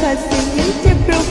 Cause you need to prove